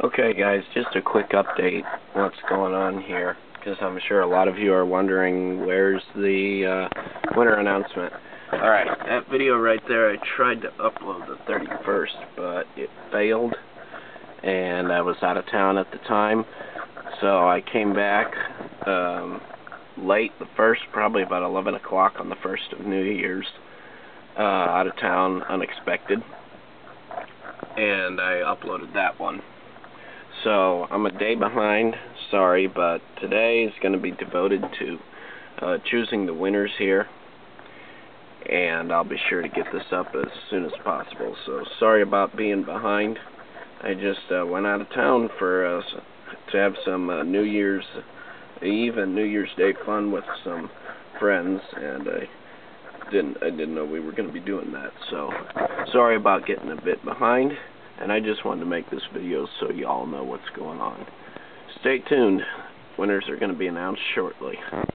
Okay guys, just a quick update what's going on here because I'm sure a lot of you are wondering where's the uh, winter announcement. Alright, that video right there I tried to upload the 31st but it failed and I was out of town at the time so I came back um, late the first, probably about 11 o'clock on the first of New Year's uh, out of town unexpected and I uploaded that one. So I'm a day behind, sorry, but today is going to be devoted to uh, choosing the winners here. And I'll be sure to get this up as soon as possible. So sorry about being behind. I just uh, went out of town for uh, to have some uh, New Year's Eve and New Year's Day fun with some friends, and I didn't I didn't know we were going to be doing that. So sorry about getting a bit behind and I just wanted to make this video so you all know what's going on. Stay tuned. Winners are going to be announced shortly.